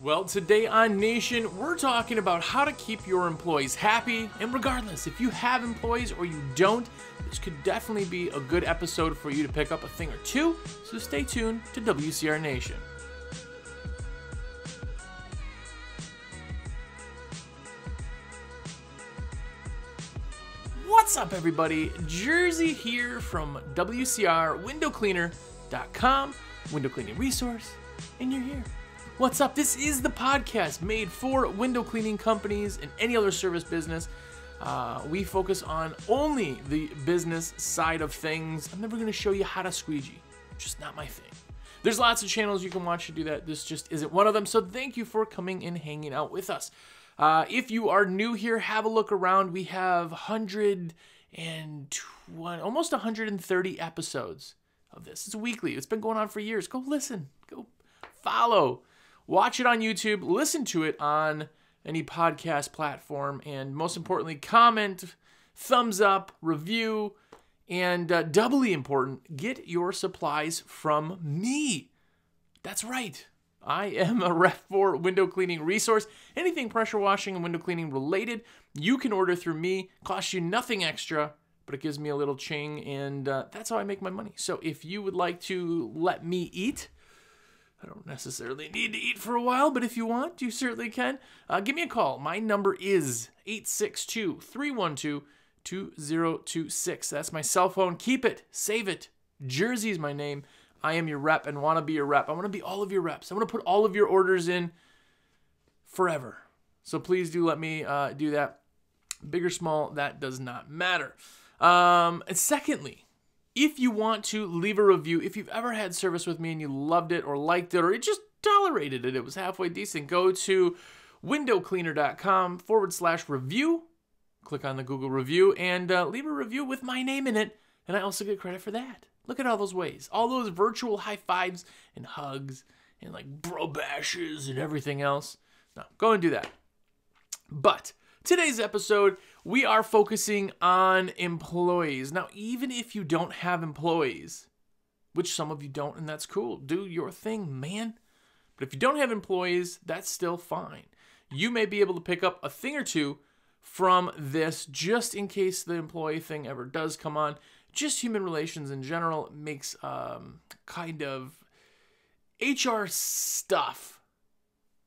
Well, today on Nation, we're talking about how to keep your employees happy. And regardless, if you have employees or you don't, this could definitely be a good episode for you to pick up a thing or two. So stay tuned to WCR Nation. What's up, everybody? Jersey here from WCR WindowCleaner.com, window cleaning resource, and you're here. What's up? This is the podcast made for window cleaning companies and any other service business. Uh, we focus on only the business side of things. I'm never going to show you how to squeegee, just not my thing. There's lots of channels you can watch to do that. This just isn't one of them. So thank you for coming and hanging out with us. Uh, if you are new here, have a look around. We have 120, almost 130 episodes of this. It's weekly. It's been going on for years. Go listen. Go follow. Watch it on YouTube. Listen to it on any podcast platform. And most importantly, comment, thumbs up, review, and uh, doubly important, get your supplies from me. That's right. I am a ref for window cleaning resource. Anything pressure washing and window cleaning related, you can order through me. Costs you nothing extra, but it gives me a little ching, and uh, that's how I make my money. So if you would like to let me eat, I don't necessarily need to eat for a while, but if you want, you certainly can. Uh, give me a call. My number is 862 312 2026. That's my cell phone. Keep it, save it. Jersey's my name. I am your rep and want to be your rep. I want to be all of your reps. I want to put all of your orders in forever. So please do let me uh, do that. Big or small, that does not matter. Um, and secondly, if you want to leave a review, if you've ever had service with me and you loved it or liked it or it just tolerated it, it was halfway decent, go to windowcleaner.com forward slash review. Click on the Google review and uh, leave a review with my name in it. And I also get credit for that. Look at all those ways. All those virtual high fives and hugs and like bro bashes and everything else. No, go and do that. But today's episode, we are focusing on employees. Now, even if you don't have employees, which some of you don't, and that's cool, do your thing, man. But if you don't have employees, that's still fine. You may be able to pick up a thing or two from this just in case the employee thing ever does come on. Just human relations in general makes um, kind of HR stuff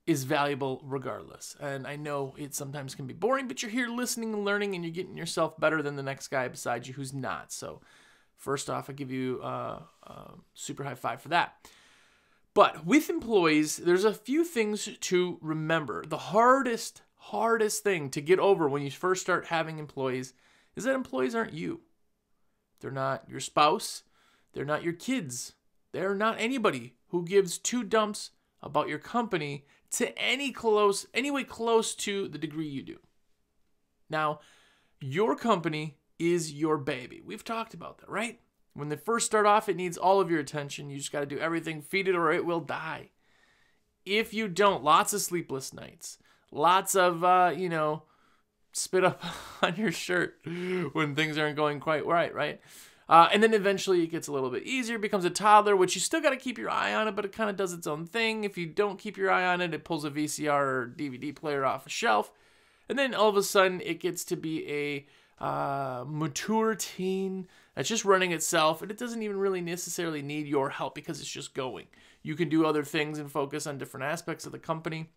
is valuable regardless. And I know it sometimes can be boring, but you're here listening and learning, and you're getting yourself better than the next guy beside you who's not. So, first off, I give you a, a super high five for that. But with employees, there's a few things to remember. The hardest, hardest thing to get over when you first start having employees is that employees aren't you. They're not your spouse. They're not your kids. They're not anybody who gives two dumps about your company to any close, anyway close to the degree you do. Now, your company is your baby. We've talked about that, right? When they first start off, it needs all of your attention. You just got to do everything, feed it, or it will die. If you don't, lots of sleepless nights, lots of, uh, you know, spit up on your shirt when things aren't going quite right, right? Uh, and then eventually it gets a little bit easier, becomes a toddler, which you still got to keep your eye on it, but it kind of does its own thing. If you don't keep your eye on it, it pulls a VCR or DVD player off a shelf. And then all of a sudden it gets to be a uh, mature teen that's just running itself, and it doesn't even really necessarily need your help because it's just going. You can do other things and focus on different aspects of the company.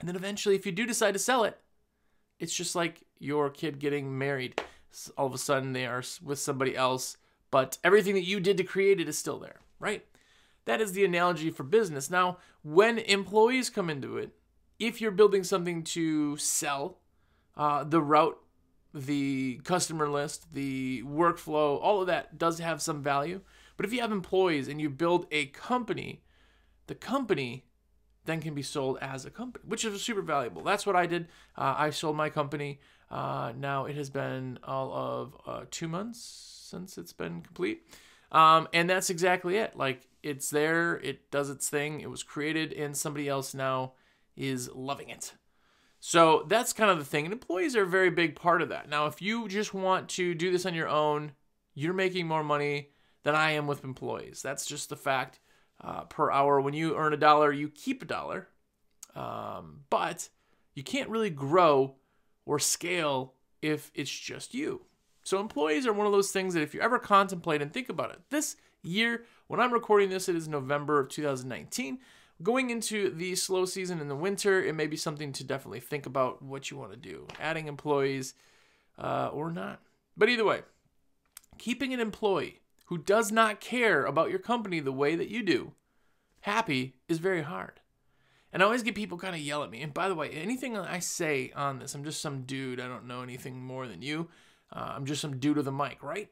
And then eventually, if you do decide to sell it, it's just like your kid getting married. All of a sudden, they are with somebody else, but everything that you did to create it is still there, right? That is the analogy for business. Now, when employees come into it, if you're building something to sell, uh, the route, the customer list, the workflow, all of that does have some value. But if you have employees and you build a company, the company then can be sold as a company, which is super valuable. That's what I did. Uh, I sold my company. Uh, now it has been all of uh, two months since it's been complete. Um, and that's exactly it. Like it's there, it does its thing, it was created, and somebody else now is loving it. So that's kind of the thing. And employees are a very big part of that. Now, if you just want to do this on your own, you're making more money than I am with employees. That's just the fact uh, per hour. When you earn a dollar, you keep a dollar. Um, but you can't really grow or scale if it's just you. So employees are one of those things that if you ever contemplate and think about it, this year, when I'm recording this, it is November of 2019. Going into the slow season in the winter, it may be something to definitely think about what you want to do, adding employees uh, or not. But either way, keeping an employee who does not care about your company the way that you do happy is very hard. And I always get people kind of yell at me. And by the way, anything I say on this, I'm just some dude. I don't know anything more than you. Uh, I'm just some dude with a mic, right?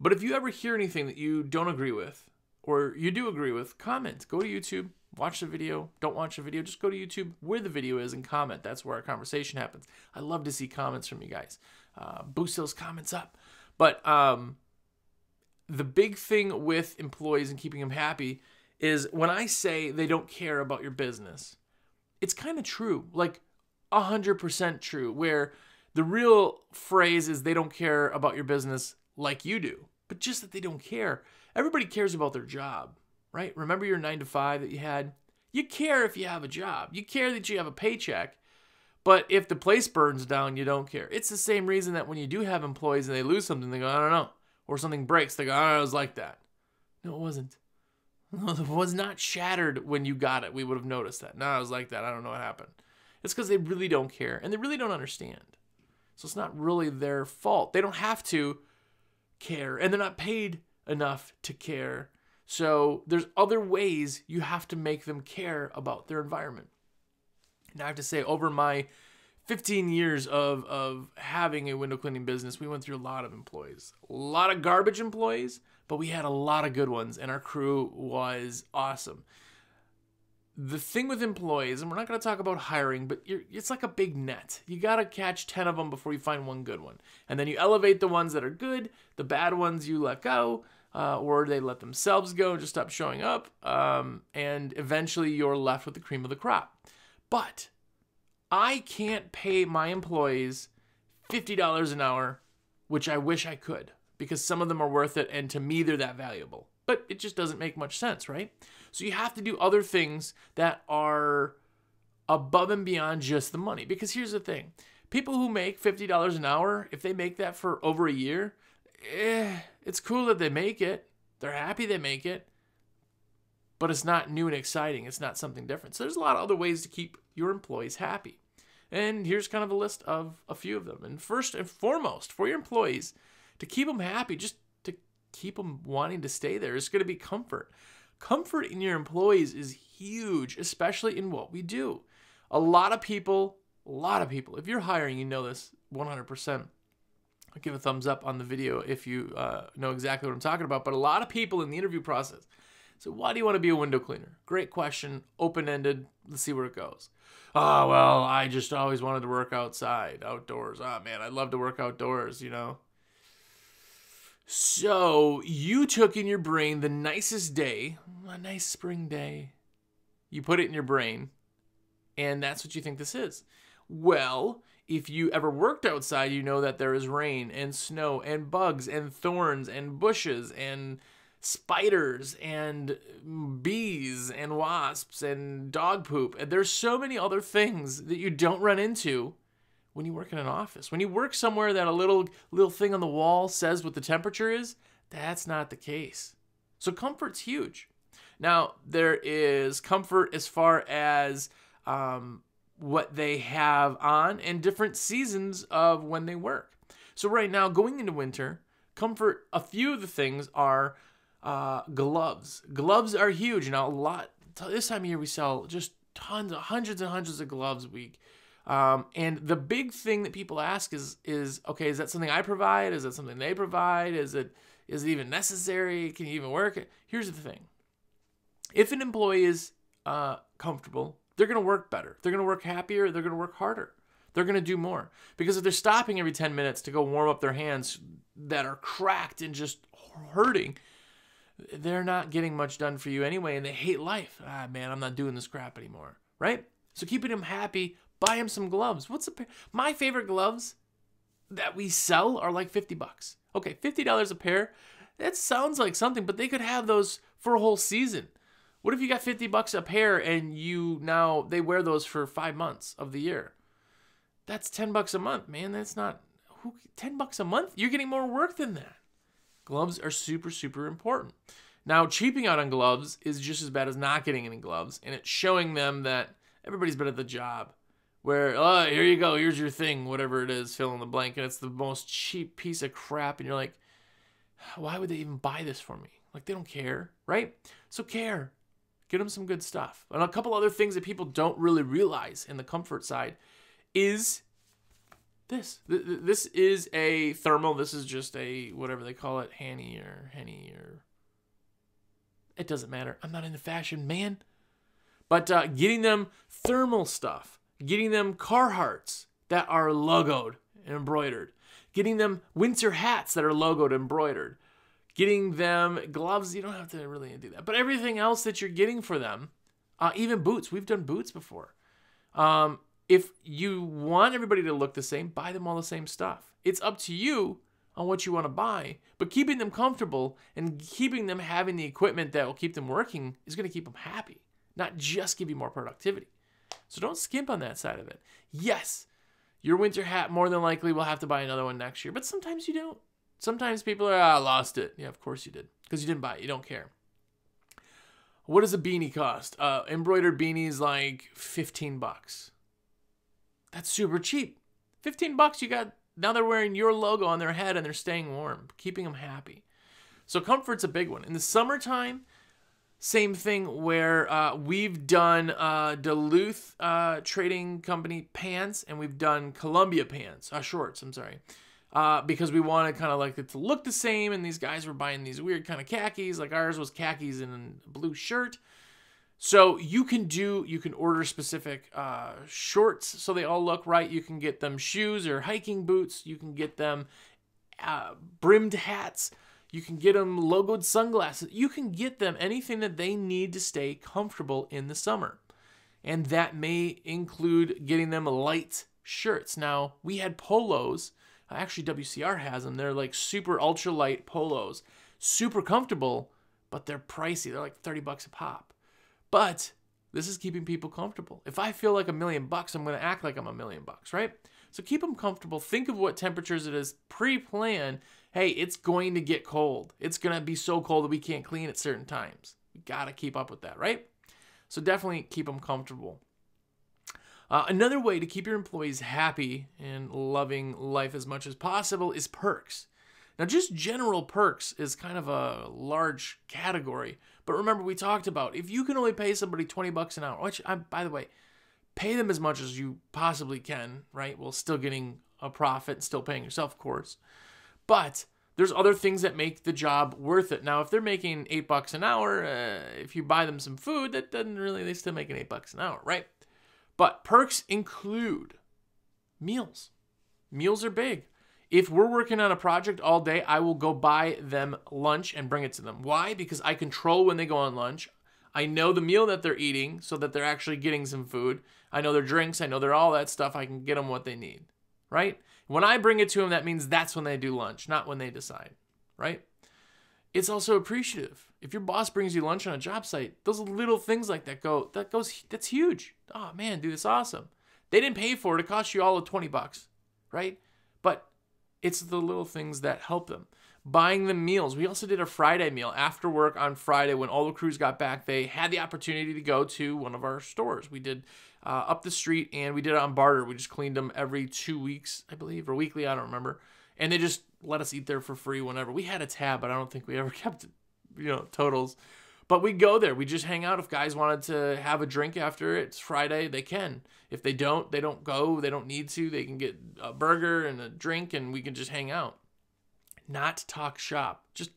But if you ever hear anything that you don't agree with, or you do agree with, comment. Go to YouTube, watch the video. Don't watch the video, just go to YouTube where the video is and comment. That's where our conversation happens. I love to see comments from you guys. Uh, boost those comments up. But um, the big thing with employees and keeping them happy is when I say they don't care about your business, it's kind of true, like 100% true, where the real phrase is they don't care about your business like you do, but just that they don't care. Everybody cares about their job, right? Remember your nine to five that you had? You care if you have a job, you care that you have a paycheck. But if the place burns down, you don't care. It's the same reason that when you do have employees and they lose something, they go, I don't know. Or something breaks, they go, oh, it was like that. No, it wasn't. was not shattered when you got it. We would have noticed that. No, I was like that. I don't know what happened. It's because they really don't care and they really don't understand. So it's not really their fault. They don't have to care and they're not paid enough to care. So there's other ways you have to make them care about their environment. Now I have to say, over my 15 years of, of having a window cleaning business, we went through a lot of employees. A lot of garbage employees, but we had a lot of good ones, and our crew was awesome. The thing with employees, and we're not going to talk about hiring, but it's like a big net. You got to catch 10 of them before you find one good one. And then you elevate the ones that are good, the bad ones you let go, uh, or they let themselves go and just stop showing up. Um, and eventually you're left with the cream of the crop. But I can't pay my employees $50 an hour, which I wish I could because some of them are worth it and to me they're that valuable. But it just doesn't make much sense, right? So you have to do other things that are above and beyond just the money. Because here's the thing people who make $50 an hour, if they make that for over a year, eh, it's cool that they make it. They're happy they make it. But it's not new and exciting. It's not something different. So there's a lot of other ways to keep your employees happy. And here's kind of a list of a few of them. And first and foremost, for your employees, to keep them happy, just to keep them wanting to stay there is going to be comfort. Comfort in your employees is huge, especially in what we do. A lot of people, a lot of people, if you're hiring, you know this 100%. I'll give a thumbs up on the video if you uh, know exactly what I'm talking about. But a lot of people in the interview process so, why do you want to be a window cleaner? Great question, open ended. Let's see where it goes. Oh, well, I just always wanted to work outside, outdoors. Oh, man, I'd love to work outdoors, you know? So you took in your brain the nicest day, a nice spring day. You put it in your brain, and that's what you think this is. Well, if you ever worked outside, you know that there is rain and snow and bugs and thorns and bushes and spiders and bees and wasps and dog poop. And there's so many other things that you don't run into when you work in an office. When you work somewhere that a little little thing on the wall says what the temperature is, that's not the case. So comfort's huge. Now there is comfort as far as um, what they have on and different seasons of when they work. So right now, going into winter, comfort. A few of the things are uh, gloves. Gloves are huge. Now a lot. This time of year we sell just tons, hundreds and hundreds of gloves a week. Um, and the big thing that people ask is is okay, is that something I provide? Is that something they provide? Is it is it even necessary? Can you even work? Here's the thing. If an employee is uh, comfortable, they're going to work better. They're going to work happier. They're going to work harder. They're going to do more. Because if they're stopping every 10 minutes to go warm up their hands that are cracked and just hurting, they're not getting much done for you anyway and they hate life. Ah, man, I'm not doing this crap anymore. Right? So keeping them happy buy him some gloves. What's a pair? My favorite gloves that we sell are like 50 bucks. Okay, $50 a pair. That sounds like something, but they could have those for a whole season. What if you got 50 bucks a pair and you now they wear those for 5 months of the year? That's 10 bucks a month, man. That's not who 10 bucks a month? You're getting more work than that. Gloves are super super important. Now, cheaping out on gloves is just as bad as not getting any gloves, and it's showing them that everybody's been at the job. Where, oh, here you go, here's your thing, whatever it is, fill in the blank, and it's the most cheap piece of crap, and you're like, why would they even buy this for me? Like, they don't care, right? So, care. Get them some good stuff. And a couple other things that people don't really realize in the comfort side is this. This is a thermal. This is just a whatever they call it, Hanny or Henny or. It doesn't matter. I'm not into fashion, man. But uh, getting them thermal stuff, getting them Carhartts that are logoed and embroidered, getting them winter hats that are logoed and embroidered, getting them gloves. You don't have to really do that, but everything else that you're getting for them, uh, even boots. We've done boots before. Um, if you want everybody to look the same, buy them all the same stuff. It's up to you on what you want to buy, but keeping them comfortable and keeping them having the equipment that will keep them working is going to keep them happy, not just give you more productivity. So don't skimp on that side of it. Yes, your winter hat more than likely will have to buy another one next year, but sometimes you don't. Sometimes people are, ah, lost it. Yeah, of course you did, because you didn't buy it. You don't care. What does a beanie cost? Uh, embroidered beanies like 15 bucks. That's super cheap. 15 bucks, you got, now they're wearing your logo on their head and they're staying warm, keeping them happy. So comfort's a big one. In the summertime, same thing where uh, we've done uh, Duluth uh, Trading Company pants and we've done Columbia pants, uh, shorts, I'm sorry. Uh, because we wanted kind of like it to look the same, and these guys were buying these weird kind of khakis. Like ours was khakis and a blue shirt. So you can do, you can order specific uh, shorts so they all look right. You can get them shoes or hiking boots. You can get them uh, brimmed hats. You can get them logoed sunglasses. You can get them anything that they need to stay comfortable in the summer. And that may include getting them light shirts. Now, we had polos. Actually, WCR has them. They're like super ultra light polos. Super comfortable, but they're pricey. They're like 30 bucks a pop. But this is keeping people comfortable. If I feel like a million bucks, I'm going to act like I'm a million bucks, right? So keep them comfortable. Think of what temperatures it is pre plan. Hey, it's going to get cold. It's going to be so cold that we can't clean at certain times. We got to keep up with that, right? So definitely keep them comfortable. Uh, another way to keep your employees happy and loving life as much as possible is perks. Now, just general perks is kind of a large category, but remember we talked about if you can only pay somebody 20 bucks an hour, which I'm, by the way, pay them as much as you possibly can, right? While still getting a profit still paying yourself, of course. But there's other things that make the job worth it. Now, if they're making eight bucks an hour, uh, if you buy them some food, that doesn't really, they still making eight bucks an hour, right? But perks include meals. Meals are big. If we're working on a project all day, I will go buy them lunch and bring it to them. Why? Because I control when they go on lunch. I know the meal that they're eating so that they're actually getting some food. I know their drinks. I know they're all that stuff. I can get them what they need, right? When I bring it to them, that means that's when they do lunch, not when they decide, right? It's also appreciative. If your boss brings you lunch on a job site, those little things like that go, that goes, that's huge. Oh man, dude, it's awesome. They didn't pay for it. It cost you all of 20 bucks, right? But it's the little things that help them. Buying them meals. We also did a Friday meal after work on Friday when all the crews got back. They had the opportunity to go to one of our stores. We did uh, up the street and we did it on barter. We just cleaned them every two weeks, I believe, or weekly. I don't remember. And they just let us eat there for free whenever. We had a tab, but I don't think we ever kept, you know, totals. But we go there. We just hang out. If guys wanted to have a drink after it's Friday, they can. If they don't, they don't go. They don't need to. They can get a burger and a drink, and we can just hang out. Not talk shop. Just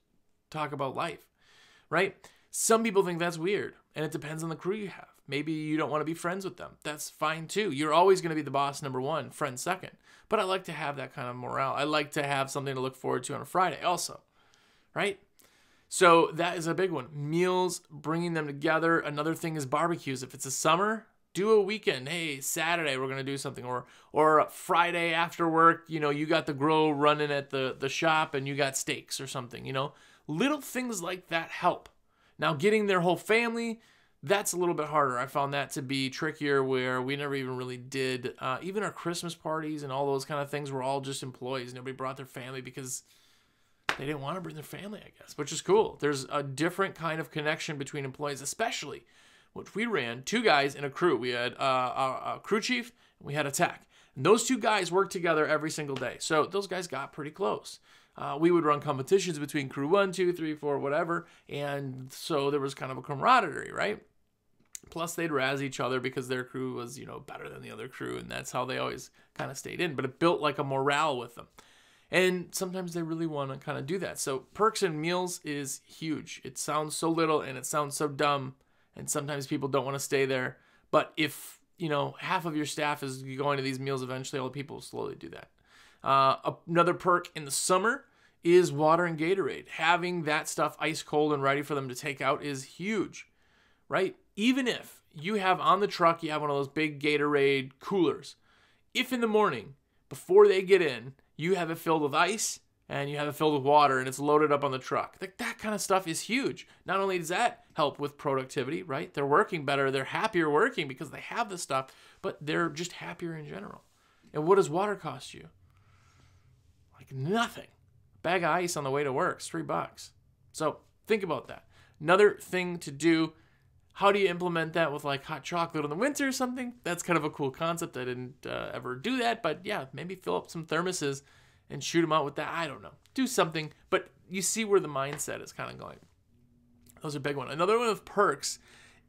talk about life, right? Some people think that's weird, and it depends on the crew you have. Maybe you don't want to be friends with them. That's fine too. You're always going to be the boss number one, friend second. But I like to have that kind of morale. I like to have something to look forward to on a Friday also, right? So that is a big one. Meals, bringing them together. Another thing is barbecues. If it's a summer, do a weekend. Hey, Saturday we're gonna do something, or or Friday after work. You know, you got the grill running at the the shop, and you got steaks or something. You know, little things like that help. Now, getting their whole family that's a little bit harder. I found that to be trickier where we never even really did, uh, even our Christmas parties and all those kind of things were all just employees. Nobody brought their family because they didn't want to bring their family, I guess, which is cool. There's a different kind of connection between employees, especially which we ran two guys in a crew. We had uh, a, a crew chief and we had a tech. And those two guys worked together every single day. So those guys got pretty close. Uh, we would run competitions between crew one, two, three, four, whatever. And so there was kind of a camaraderie, right? Plus, they'd razz each other because their crew was, you know, better than the other crew, and that's how they always kind of stayed in. But it built like a morale with them. And sometimes they really want to kind of do that. So, perks and meals is huge. It sounds so little and it sounds so dumb, and sometimes people don't want to stay there. But if, you know, half of your staff is going to these meals eventually, all the people will slowly do that. Uh, another perk in the summer is water and Gatorade. Having that stuff ice cold and ready for them to take out is huge, right? Even if you have on the truck, you have one of those big Gatorade coolers. If in the morning, before they get in, you have it filled with ice and you have it filled with water and it's loaded up on the truck, like that kind of stuff is huge. Not only does that help with productivity, right? They're working better, they're happier working because they have the stuff, but they're just happier in general. And what does water cost you? Like nothing. bag of ice on the way to work is three bucks. So think about that. Another thing to do how do you implement that with like hot chocolate in the winter or something? That's kind of a cool concept. I didn't uh, ever do that, but yeah, maybe fill up some thermoses and shoot them out with that. I don't know. Do something, but you see where the mindset is kind of going. Those are big one. Another one of perks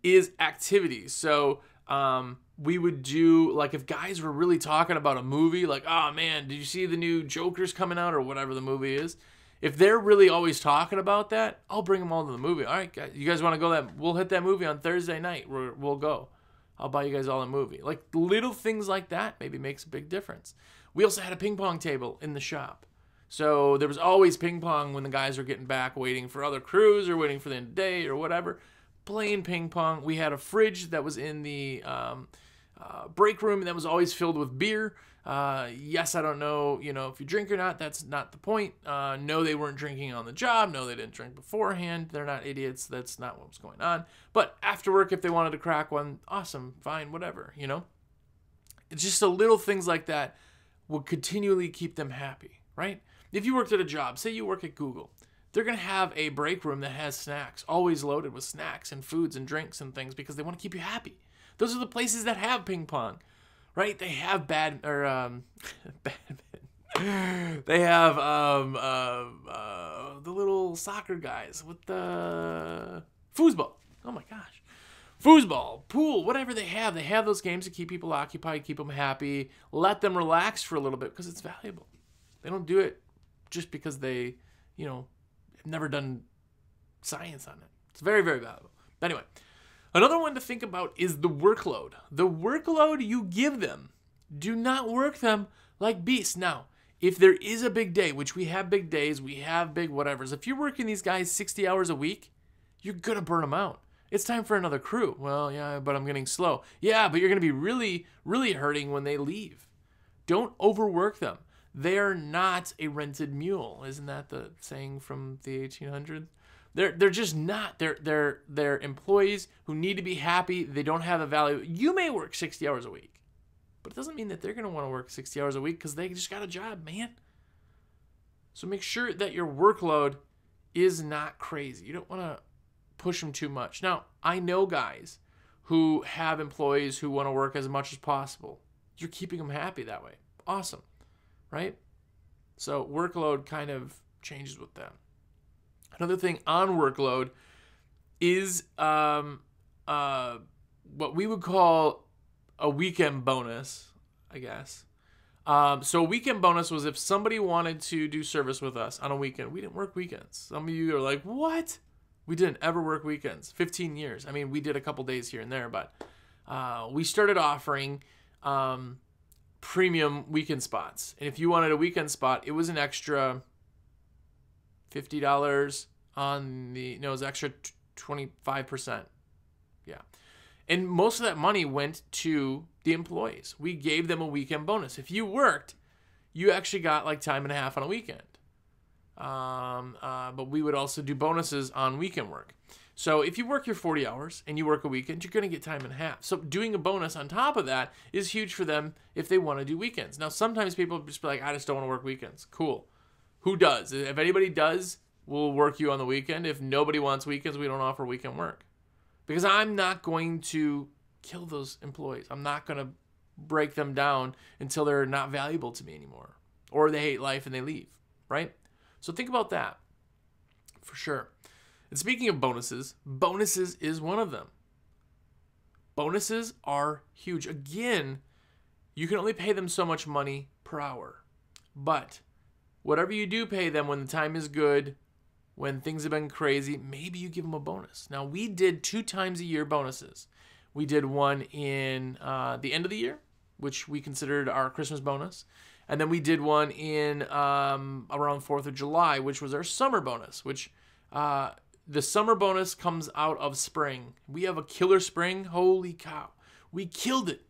is activities. So um, we would do like if guys were really talking about a movie, like, oh man, did you see the new Joker's coming out or whatever the movie is? If they're really always talking about that, I'll bring them all to the movie. All right, guys, you guys want to go that? We'll hit that movie on Thursday night. we will go. I'll buy you guys all a movie. Like little things like that maybe makes a big difference. We also had a ping pong table in the shop. So there was always ping pong when the guys were getting back, waiting for other crews or waiting for the end of day or whatever. Playing ping pong. We had a fridge that was in the um, uh, break room that was always filled with beer. Uh, yes, I don't know, you know, if you drink or not. That's not the point. Uh, no, they weren't drinking on the job. No, they didn't drink beforehand. They're not idiots. That's not what was going on. But after work, if they wanted to crack one, awesome, fine, whatever, you know? It's just the little things like that will continually keep them happy, right? If you worked at a job, say you work at Google, they're going to have a break room that has snacks, always loaded with snacks and foods and drinks and things because they want to keep you happy. Those are the places that have ping pong right? They have bad or um, bad. Men. They have um, uh, uh, the little soccer guys with the foosball. Oh my gosh, foosball, pool, whatever they have. They have those games to keep people occupied, keep them happy, let them relax for a little bit because it's valuable. They don't do it just because they, you know, have never done science on it. It's very, very valuable. But anyway, Another one to think about is the workload. The workload you give them. Do not work them like beasts. Now, if there is a big day, which we have big days, we have big whatevers. If you're working these guys 60 hours a week, you're going to burn them out. It's time for another crew. Well, yeah, but I'm getting slow. Yeah, but you're going to be really, really hurting when they leave. Don't overwork them. They're not a rented mule. Isn't that the saying from the 1800s? They're they're just not. They're they're they're employees who need to be happy. They don't have the value. You may work 60 hours a week, but it doesn't mean that they're going to want to work 60 hours a week because they just got a job, man. So make sure that your workload is not crazy. You don't want to push them too much. Now, I know guys who have employees who want to work as much as possible. You're keeping them happy that way. Awesome, right? So workload kind of changes with them. Another thing on workload is um, uh, what we would call a weekend bonus, I guess. Um, so weekend bonus was if somebody wanted to do service with us on a weekend. We didn't work weekends. Some of you are like, what? We didn't ever work weekends. 15 years. I mean, we did a couple days here and there, but uh, we started offering um, premium weekend spots. And if you wanted a weekend spot, it was an extra $50 on the no, it was extra 25%. Yeah. And most of that money went to the employees. We gave them a weekend bonus. If you worked, you actually got like time and a half on a weekend. Um, uh, but we would also do bonuses on weekend work. So if you work your 40 hours and you work a weekend, you're going to get time and a half. So doing a bonus on top of that is huge for them if they want to do weekends. Now, sometimes people just be like, I just don't want to work weekends. Cool. Who does? If anybody does, we'll work you on the weekend. If nobody wants weekends, we don't offer weekend work. Because I'm not going to kill those employees. I'm not going to break them down until they're not valuable to me anymore or they hate life and they leave, right? So think about that for sure. And speaking of bonuses, bonuses is one of them. Bonuses are huge. Again, you can only pay them so much money per hour. But whatever you do pay them when the time is good, when things have been crazy, maybe you give them a bonus. Now, we did two times a year bonuses. We did one in uh, the end of the year, which we considered our Christmas bonus. And then we did one in um, around 4th of July, which was our summer bonus, which uh, the summer bonus comes out of spring. We have a killer spring. Holy cow. We killed it.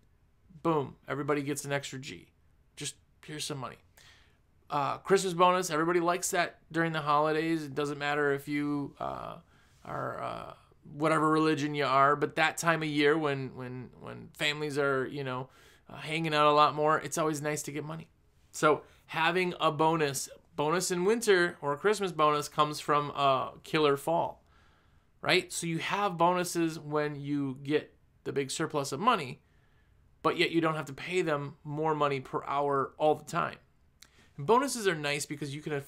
Boom. Everybody gets an extra G. Just here's some money. Uh, Christmas bonus. Everybody likes that during the holidays. It doesn't matter if you uh, are uh, whatever religion you are, but that time of year when when when families are you know uh, hanging out a lot more, it's always nice to get money. So having a bonus, bonus in winter or Christmas bonus comes from a killer fall, right? So you have bonuses when you get the big surplus of money, but yet you don't have to pay them more money per hour all the time. Bonuses are nice because you can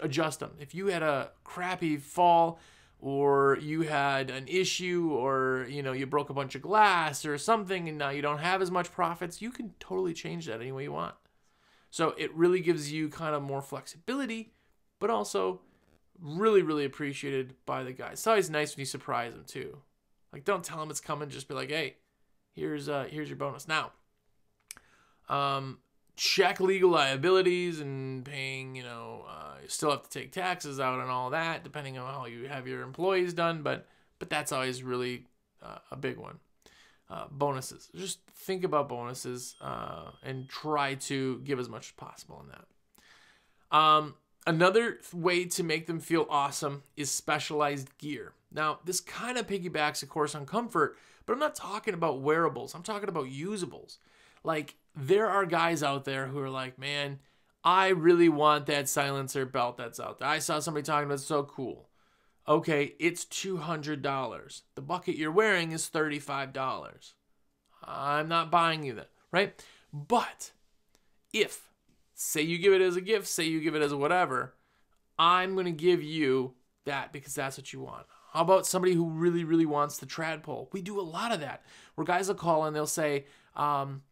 adjust them. If you had a crappy fall or you had an issue or you know you broke a bunch of glass or something and now you don't have as much profits, you can totally change that any way you want. So it really gives you kind of more flexibility, but also really, really appreciated by the guys. It's always nice when you surprise them too. Like don't tell them it's coming, just be like, hey, here's uh here's your bonus. Now, um, check legal liabilities and paying, you know, uh, you still have to take taxes out and all that, depending on how you have your employees done, but but that's always really uh, a big one. Uh, bonuses. Just think about bonuses uh, and try to give as much as possible in that. Um, another way to make them feel awesome is specialized gear. Now, this kind of piggybacks, of course, on comfort, but I'm not talking about wearables. I'm talking about usables. Like, there are guys out there who are like, man, I really want that silencer belt that's out there. I saw somebody talking about it, so cool. Okay, it's $200. The bucket you're wearing is $35. I'm not buying you that, right? But if, say you give it as a gift, say you give it as a whatever, I'm going to give you that because that's what you want. How about somebody who really, really wants the trad pole? We do a lot of that where guys will call and they'll say, um,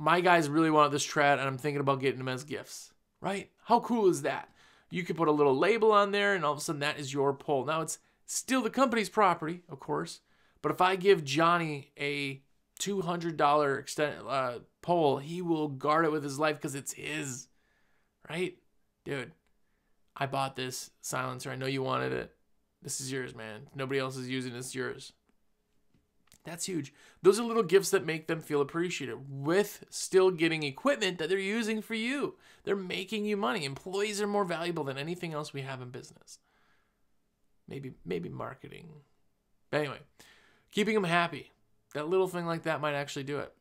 My guys really want this trad and I'm thinking about getting them as gifts, right? How cool is that? You could put a little label on there, and all of a sudden that is your pole. Now it's still the company's property, of course, but if I give Johnny a $200 extent uh, pole, he will guard it with his life because it's his, right? Dude, I bought this silencer. I know you wanted it. This is yours, man. Nobody else is using it. It's yours. That's huge. Those are little gifts that make them feel appreciated with still getting equipment that they're using for you. They're making you money. Employees are more valuable than anything else we have in business. Maybe maybe marketing. But anyway, keeping them happy. That little thing like that might actually do it.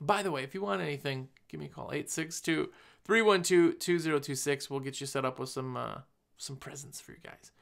By the way, if you want anything, give me a call 862 312 2026. We'll get you set up with some uh, some presents for you guys.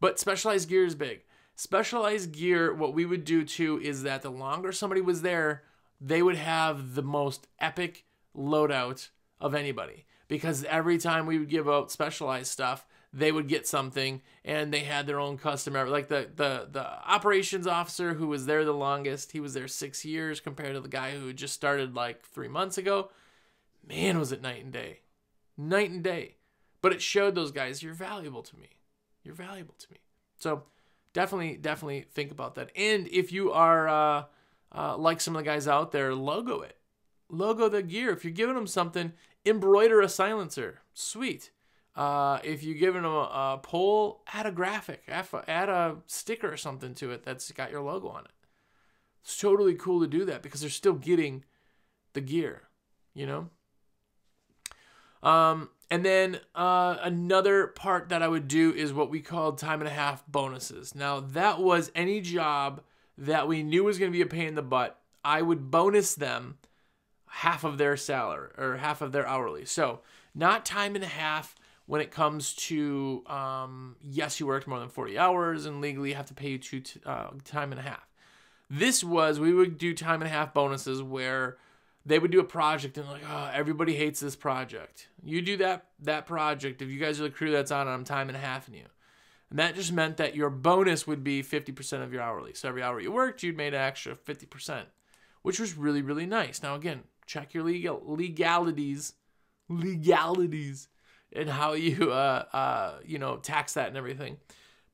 But specialized gear is big. Specialized gear, what we would do too is that the longer somebody was there, they would have the most epic loadout of anybody. Because every time we would give out specialized stuff, they would get something and they had their own customer like the the the operations officer who was there the longest he was there six years compared to the guy who just started like three months ago. Man was it night and day. Night and day. But it showed those guys you're valuable to me. You're valuable to me. So definitely, definitely think about that. And if you are uh, uh, like some of the guys out there, logo it. Logo the gear. If you're giving them something, embroider a silencer. Sweet. Uh, if you're giving them a, a pole, add a graphic, add a sticker or something to it that's got your logo on it. It's totally cool to do that because they're still getting the gear, you know? Um, And then uh, another part that I would do is what we called time and a half bonuses. Now, that was any job that we knew was going to be a pain in the butt. I would bonus them half of their salary or half of their hourly. So, not time and a half when it comes to um, yes, you worked more than 40 hours and legally have to pay you two uh, time and a half. This was we would do time and a half bonuses where they would do a project and like, oh, everybody hates this project. You do that that project. If you guys are the crew that's on it, I'm time and a half in you. And that just meant that your bonus would be 50% of your hourly. So every hour you worked, you'd made an extra 50%, which was really, really nice. Now, again, check your legal legalities, legalities, and how you, uh, uh, you know, tax that and everything.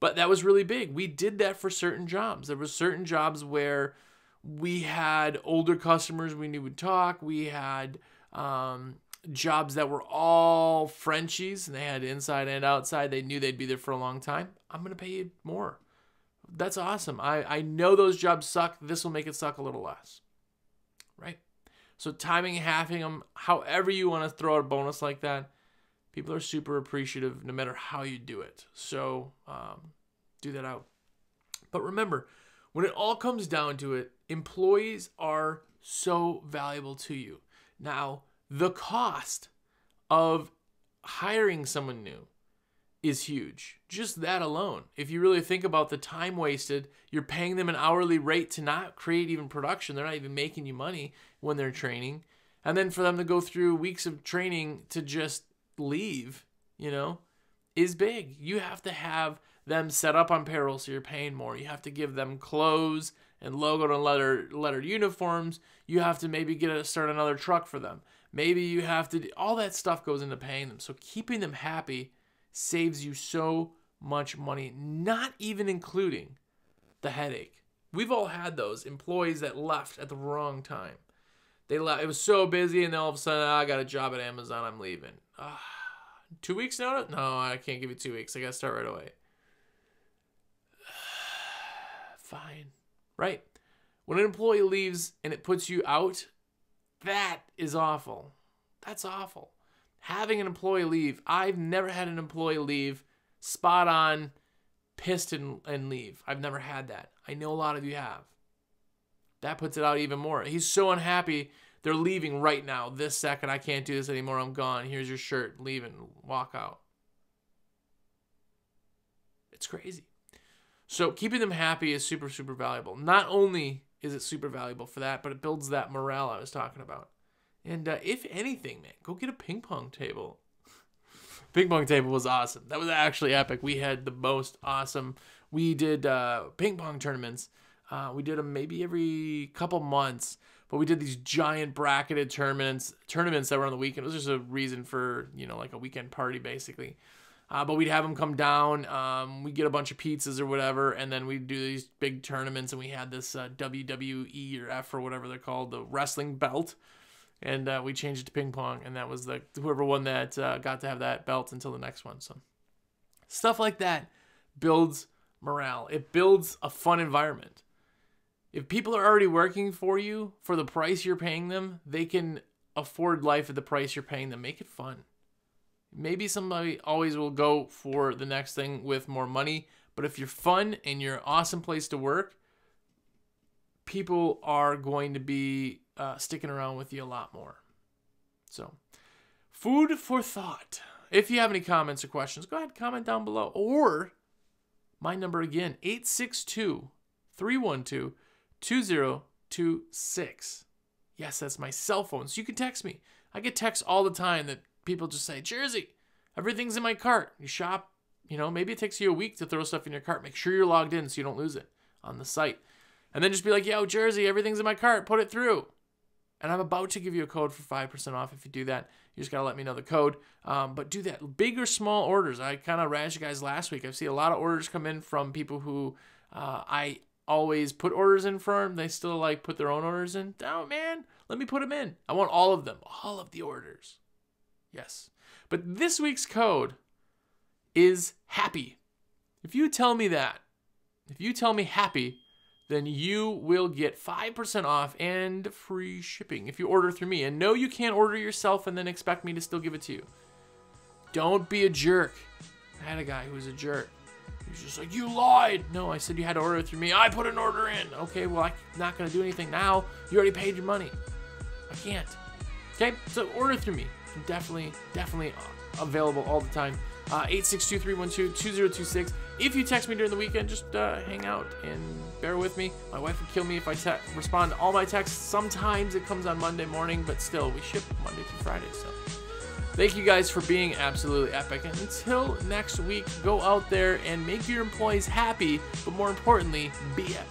But that was really big. We did that for certain jobs. There were certain jobs where we had older customers we knew would talk. We had um, jobs that were all Frenchies and they had inside and outside. They knew they'd be there for a long time. I'm going to pay you more. That's awesome. I, I know those jobs suck. This will make it suck a little less. Right? So timing, halving them, however you want to throw a bonus like that, people are super appreciative no matter how you do it. So um, do that out. But remember, when it all comes down to it, employees are so valuable to you. Now, the cost of hiring someone new is huge. Just that alone. If you really think about the time wasted, you're paying them an hourly rate to not create even production. They're not even making you money when they're training. And then for them to go through weeks of training to just leave, you know, is big. You have to have them set up on payroll so you're paying more. You have to give them clothes and logo and letter lettered uniforms. You have to maybe get a start another truck for them. Maybe you have to all that stuff goes into paying them. So keeping them happy saves you so much money, not even including the headache. We've all had those employees that left at the wrong time. They left. It was so busy, and then all of a sudden, oh, I got a job at Amazon. I'm leaving. Ah, two weeks notice? No, I can't give you two weeks. I got to start right away. Fine, right? When an employee leaves and it puts you out, that is awful. That's awful. Having an employee leave, I've never had an employee leave spot on, pissed and, and leave. I've never had that. I know a lot of you have. That puts it out even more. He's so unhappy. They're leaving right now. This second, I can't do this anymore. I'm gone. Here's your shirt. Leaving. Walk out. It's crazy. So keeping them happy is super, super valuable. Not only is it super valuable for that, but it builds that morale I was talking about. And uh, if anything, man, go get a ping pong table. ping pong table was awesome. That was actually epic. We had the most awesome. We did uh, ping pong tournaments. Uh, we did them maybe every couple months, but we did these giant bracketed tournaments. Tournaments that were on the weekend. It was just a reason for you know like a weekend party basically. Uh, but we'd have them come down. Um, we get a bunch of pizzas or whatever, and then we'd do these big tournaments. And we had this uh, WWE or F or whatever they're called, the wrestling belt, and uh, we changed it to ping pong. And that was the whoever won that uh, got to have that belt until the next one. So stuff like that builds morale. It builds a fun environment. If people are already working for you for the price you're paying them, they can afford life at the price you're paying them. Make it fun. Maybe somebody always will go for the next thing with more money, but if you're fun and you're an awesome place to work, people are going to be uh, sticking around with you a lot more. So, food for thought. If you have any comments or questions, go ahead comment down below. Or my number again, 862 312 2026. Yes, that's my cell phone. So you can text me. I get texts all the time that people just say, Jersey, everything's in my cart. You shop, you know, maybe it takes you a week to throw stuff in your cart. Make sure you're logged in so you don't lose it on the site. And then just be like, yo, Jersey, everything's in my cart. Put it through. And I'm about to give you a code for 5% off if you do that. You just got to let me know the code. Um, but do that. Big or small orders. I kind of razzed you guys last week. I've seen a lot of orders come in from people who uh, I always put orders in for them. They still like put their own orders in. Oh, man, let me put them in. I want all of them, all of the orders. Yes. But this week's code is happy. If you tell me that, if you tell me happy, then you will get 5% off and free shipping if you order through me. And no, you can't order yourself and then expect me to still give it to you. Don't be a jerk. I had a guy who was a jerk. He was just like, you lied. No, I said you had to order through me. I put an order in. Okay, well, I'm not going to do anything now. You already paid your money. I can't. Okay, so order through me. Definitely, definitely available all the time. Uh, 862-312-2026. If you text me during the weekend, just uh, hang out and bear with me. My wife would kill me if I te- respond to all my texts. Sometimes it comes on Monday morning, but still, we ship Monday through Friday, so... Thank you guys for being absolutely epic. And until next week, go out there and make your employees happy, but more importantly, be epic.